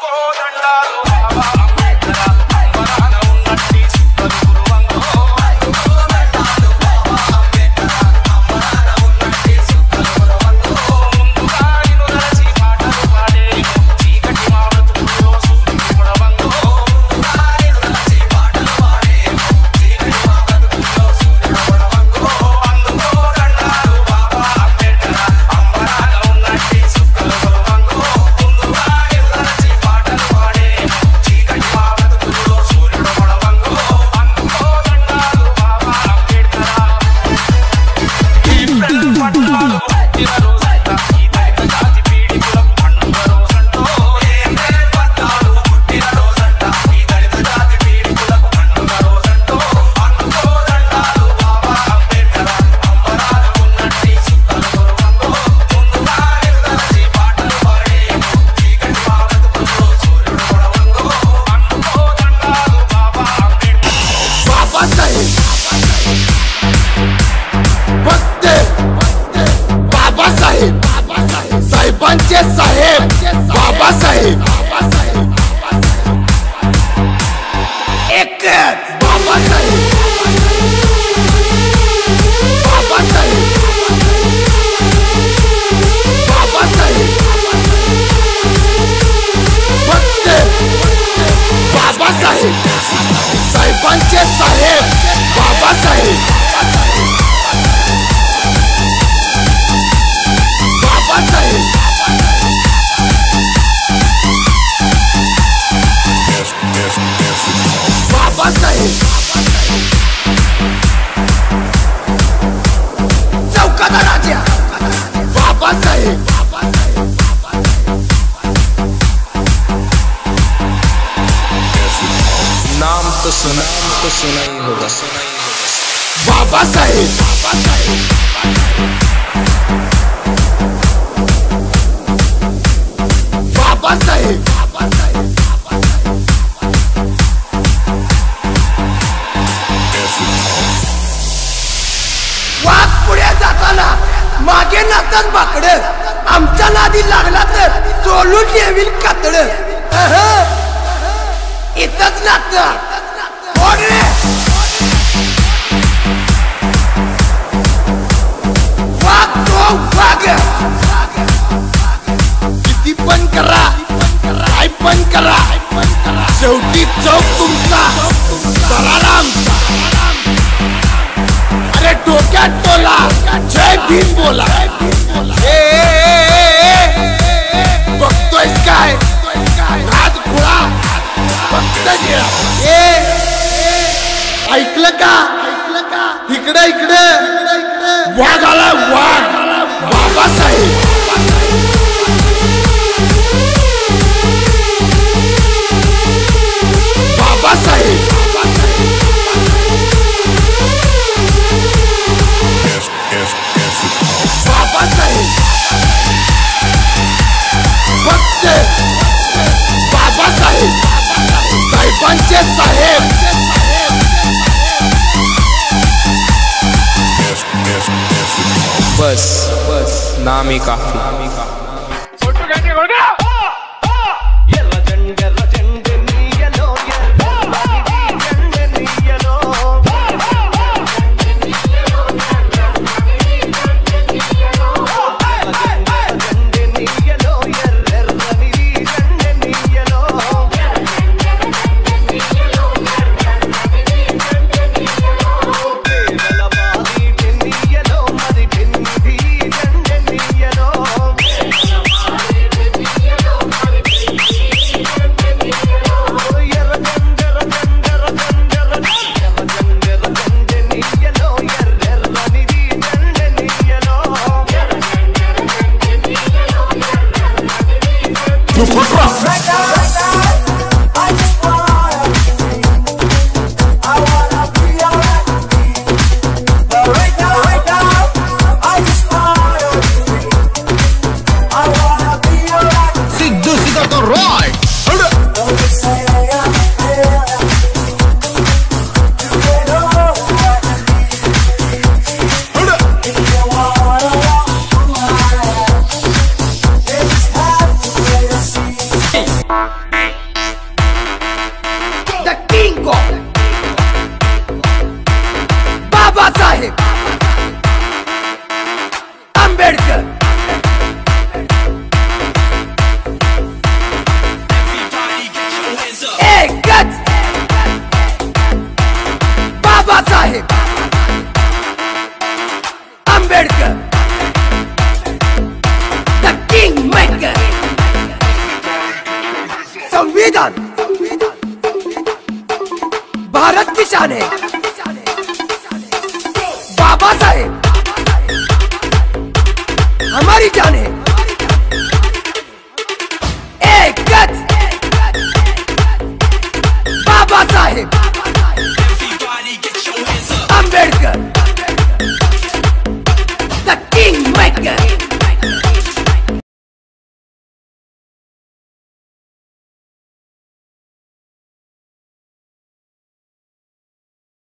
को डंडा दो बाबा साहेब साहेबांचे साहेब सुना बाबा साहेब बाबा साहेब बाबा जाताना मागे नातात बाकड आमच्या नादी लागला तर चोलून येईल कातड इथंच नातं जय भीम बोला बघतोय काय रात खुळा फक्त ए ऐकलं का ऐकलं का इकडे इकडे वाघ आला वाघ बाबासाहेब बस बस नाम ही काफी you will prosper. अम्बेडकर संविधान भारत की शान है बाबा साहेब あまりじゃねえ